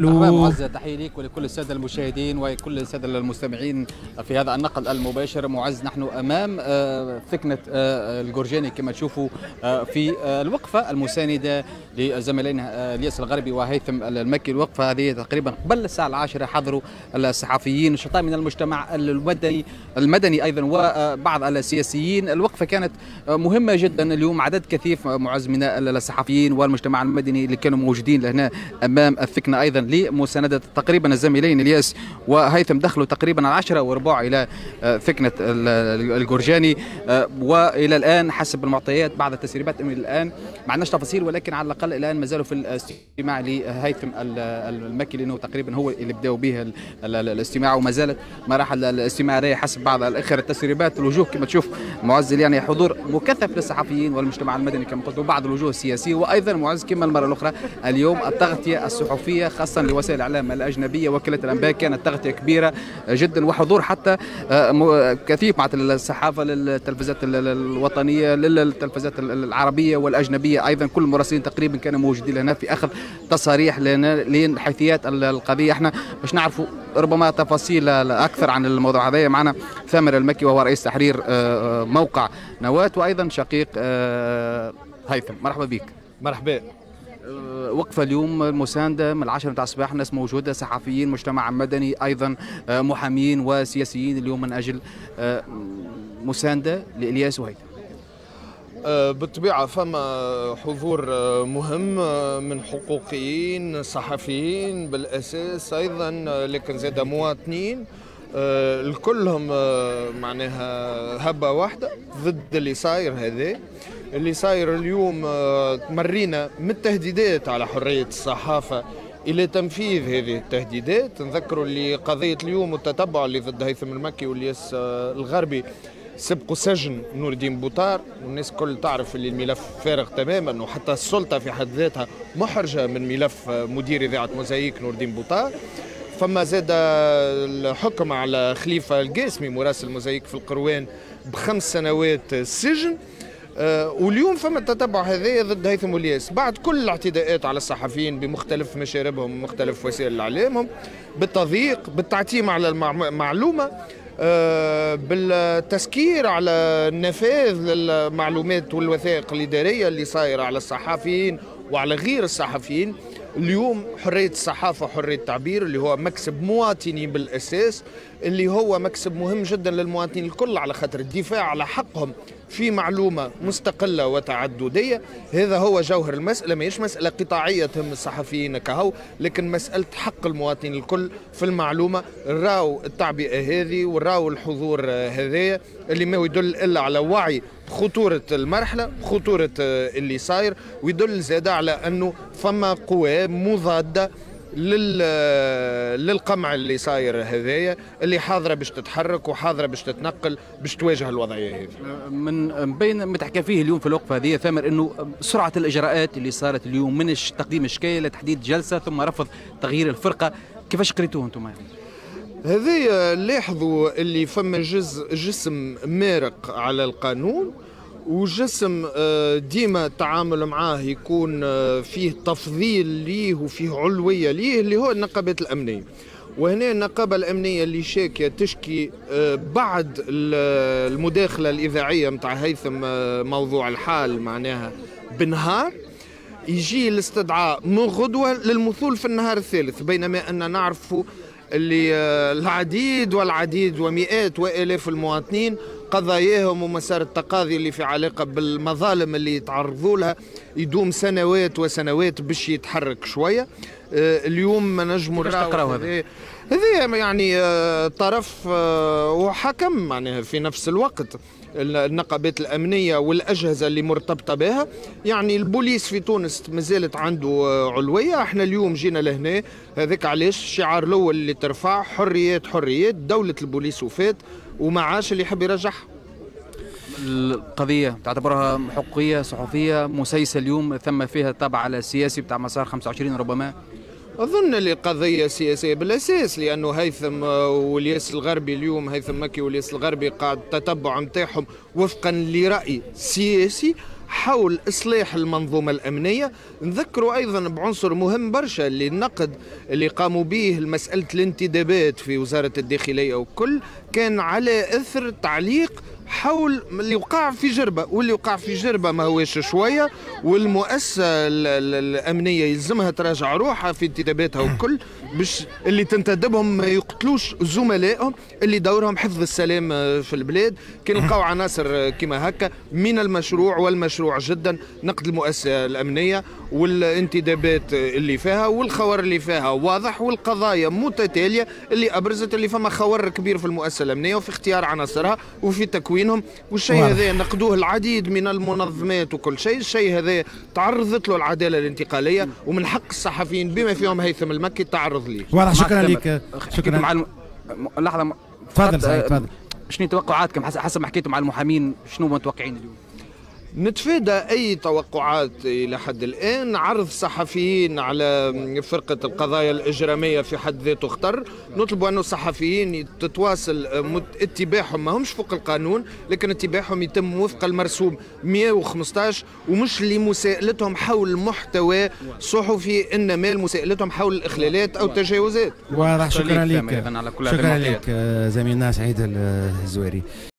معز تحية لك ولكل السادة المشاهدين وكل السادة المستمعين في هذا النقل المباشر. معز نحن أمام ثكنة الجورجاني كما تشوفوا في الوقفة المساندة لزميلينا اليأس الغربي وهيثم المكي. الوقفة هذه تقريبا قبل الساعة العاشرة حضروا الصحفيين نشطاء من المجتمع المدني المدني أيضا وبعض السياسيين. الوقفة كانت مهمة جدا. اليوم عدد كثيف معز من الصحفيين والمجتمع المدني اللي كانوا موجودين لهنا أمام الثكنة أيضا. لمساندة تقريبا الزميلين الياس وهيثم دخلوا تقريبا العشرة وربع إلى ثكنة الجرجاني وإلى الآن حسب المعطيات بعض التسريبات من الآن ما عندناش تفاصيل ولكن على الأقل الآن ما زالوا في الاستماع لهيثم المكي لأنه تقريبا هو اللي بدأوا به الاستماع وما زالت مراحل الاستماع حسب بعض الآخر التسريبات. الوجوه كما تشوف معزل يعني حضور مكثف للصحفيين والمجتمع المدني كما قلت وبعض الوجوه السياسية وأيضا معز كما المرة الأخرى اليوم التغطية الصحفية خاصة لوسائل الإعلام الأجنبية. وكالة الأنباء كانت تغطية كبيرة جدا وحضور حتى كثيف مع الصحافة للتلفزيات الوطنية للتلفزيات العربية والأجنبية. أيضا كل المراسلين تقريبا كانوا موجودين هنا في اخذ تصاريح لين حيثيات القضية. إحنا باش نعرفوا ربما تفاصيل أكثر عن الموضوع هذا. معنا ثامر المكي وهو رئيس تحرير موقع نواة وأيضا شقيق هيثم. مرحبا بك. مرحبا. وقفة اليوم المساندة من العشرة نتاع الصباح الناس موجودة صحفيين مجتمع مدني أيضا محامين وسياسيين اليوم من أجل مساندة لإلياس وهيثم. بالطبيعة فما حضور مهم من حقوقيين صحفيين بالأساس أيضا لكن زاد مواطنين الكلهم معناها هبة واحدة ضد اللي صاير هذا. اللي صاير اليوم مرينا من التهديدات على حرية الصحافة إلى تنفيذ هذه التهديدات. نذكروا اللي قضية اليوم والتتبع اللي ضد هيثم المكي والياس الغربي سبقوا سجن نور الدين بوطار. والناس الكل تعرف اللي الملف فارغ تماما وحتى السلطة في حد ذاتها محرجة من ملف مدير إذاعة موزايك نور الدين بوطار. فما زاد الحكم على خليفة القاسمي مراسل موزايك في القروان بخمس سنوات سجن. آه واليوم فما التتبع هذا ضد هيثم والياس بعد كل الاعتداءات على الصحفيين بمختلف مشاربهم ومختلف وسائل اعلامهم بالتضييق بالتعتيم على المعلومه آه بالتسكير على النفاذ للمعلومات والوثائق الإدارية اللي صايرة على الصحفيين وعلى غير الصحفيين. اليوم حرية الصحافة وحرية التعبير اللي هو مكسب مواطني بالأساس اللي هو مكسب مهم جدا للمواطنين الكل على خاطر الدفاع على حقهم في معلومة مستقلة وتعددية. هذا هو جوهر المسألة ما مسألة قطاعية تهم الصحفيين كهو لكن مسألة حق المواطنين الكل في المعلومة. راو التعبئة هذه وراو الحضور هذايا اللي ما يدل إلا على وعي خطورة المرحلة خطورة اللي صاير ويدل زاد على أنه فما قوى مضادة لل... للقمع اللي صاير هذايا اللي حاضرة باش تتحرك وحاضرة باش تتنقل باش تواجه الوضعية هذه. من بين ما تحكى فيه اليوم في الوقفة هذه ثامر إنه سرعة الإجراءات اللي صارت اليوم من تقديم الشكاية لتحديد جلسة ثم رفض تغيير الفرقة كيفاش قريتوه أنتم هذه لاحظوا اللي فما جزء جسم مارق على القانون وجسم ديما التعامل معاه يكون فيه تفضيل ليه وفيه علوية ليه اللي هو النقابات الأمنية. وهنا النقابة الأمنية اللي شاكية تشكي بعد المداخلة الإذاعية متاع هيثم موضوع الحال معناها بنهار. يجي الاستدعاء من غدوة للمثول في النهار الثالث بينما أن نعرف اللي العديد والعديد ومئات وآلاف المواطنين قضاياهم ومسار التقاضي اللي في علاقة بالمظالم اللي يتعرضوا لها يدوم سنوات وسنوات باش يتحرك شوية. اليوم ما نجموا تقراو هذا؟ هذا يعني طرف وحكم معناها في نفس الوقت. النقابات الأمنية والأجهزة اللي مرتبطة بها. يعني البوليس في تونس مازالت عنده علوية. إحنا اليوم جينا لهنا. هذاك علاش؟ الشعار الأول اللي ترفع حريات حريات. دولة البوليس وفات وما عاش اللي يحب يرجعها. القضية تعتبرها حقوقية صحفية مسيسة اليوم. ثم فيها طابع على السياسي بتاع مسار 25 ربما. أظن اللي قضية سياسية بالأساس لأنه هيثم والياس الغربي اليوم هيثم مكي والياس الغربي قاعد التتبع نتاعهم وفقا لرأي سياسي حول إصلاح المنظومة الأمنية. نذكروا أيضا بعنصر مهم برشا اللي النقد اللي قاموا به مسألة الانتدابات في وزارة الداخلية وكل كان على إثر تعليق حول اللي وقع في جربة. واللي وقع في جربة ما هوش شوية والمؤسسة الأمنية يلزمها تراجع روحها في انتداباتها وكل باش اللي تنتدبهم ما يقتلوش زملائهم اللي دورهم حفظ السلام في البلاد. كي نلقاو عناصر كما هكا من المشروع والمشروع جدا نقد المؤسسة الأمنية. والانتدابات اللي فيها والخور اللي فيها. واضح والقضايا متتالية اللي أبرزت اللي فما خور كبير في المؤسسة الأمنية وفي اختيار عناصرها وفي تكوينهم. والشيء هذا نقدوه العديد من المنظمات وكل شيء. الشيء هذا تعرضت له العدالة الانتقالية ومن حق الصحفيين بما فيهم هيثم المكي التعرض ليه. واضح. شكرا لك. شكرا. مع الم... لحظة. تفضل سعيد تفضل. شنو توقعاتكم؟ حسب ما حكيتوا مع المحامين شنو متوقعين اليوم؟ نتفادى أي توقعات إلى حد الآن؟ عرض صحفيين على فرقة القضايا الإجرامية في حد ذاته خطر نطلب أن الصحفيين تتواصل اتباعهم ما همش فوق القانون لكن اتباعهم يتم وفق المرسوم 115 ومش لمساءلتهم حول محتوى صحفي إنما لمساءلتهم حول الاخلالات أو التجاوزات واضح شكرا لك. شكرا لك زميلنا سعيد الزواري